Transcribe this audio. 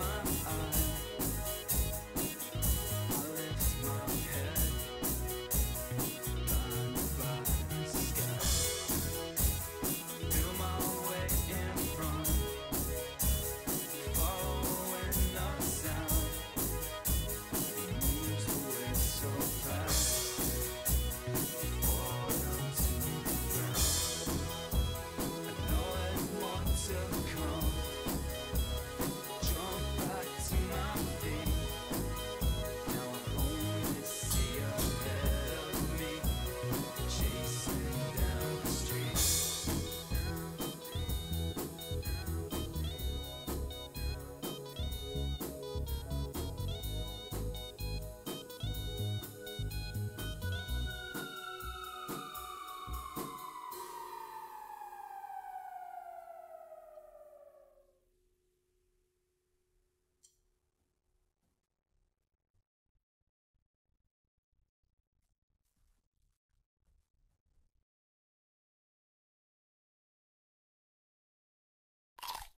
my